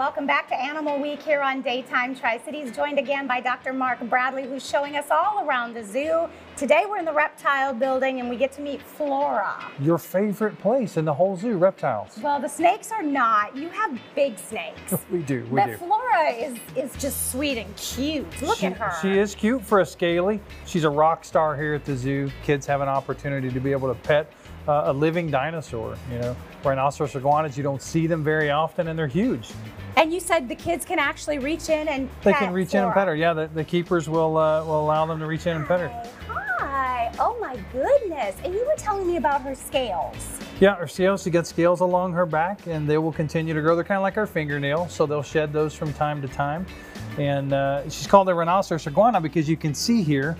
welcome back to Animal Week here on Daytime Tri-Cities, joined again by Dr. Mark Bradley, who's showing us all around the zoo. Today we're in the reptile building and we get to meet Flora. Your favorite place in the whole zoo, reptiles. Well, the snakes are not. You have big snakes. we do, we but do. Flora is, is just sweet and cute. Look she, at her. She is cute for a scaly. She's a rock star here at the zoo. Kids have an opportunity to be able to pet uh, a living dinosaur. You know, rhinoceros iguanas, you don't see them very often and they're huge. And you said the kids can actually reach in and They can reach in and pet her. Yeah, the, the keepers will, uh, will allow them to reach in and pet her. Hi. Oh my goodness. And you were telling me about her scales. Yeah, her scales, she got scales along her back and they will continue to grow. They're kind of like our fingernail, so they'll shed those from time to time. And uh, she's called a rhinoceros iguana because you can see here,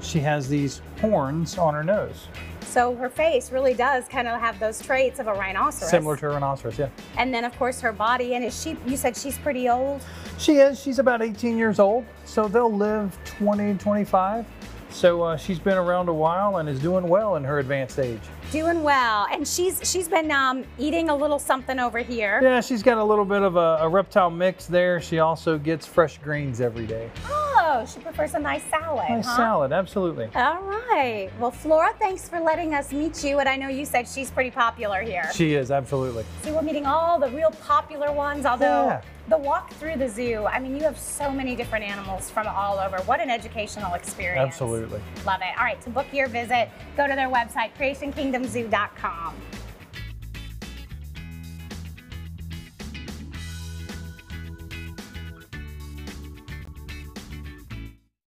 she has these horns on her nose, So her face really does kind of have those traits of a rhinoceros. similar to a rhinoceros, yeah. And then of course her body. And is she? You said she's pretty old. She is, she's about 18 years old, so they'll live 20, 25. So uh, she's been around a while and is doing well in her advanced age. Doing well. And she's she's been um, eating a little something over here. Yeah, she's got a little bit of a, a reptile mix there. She also gets fresh greens every day. Oh, she prefers a nice salad. Nice huh? salad, absolutely. All right. Well, Flora, thanks for letting us meet you. And I know you said she's pretty popular here. She is, absolutely. See, we're meeting all the real popular ones, although Yeah. the walk through the zoo, I mean, you have so many different animals from all over. What an educational experience. Absolutely. Love it. All right, to book your visit, go to their website, creationkingdomzoo.com.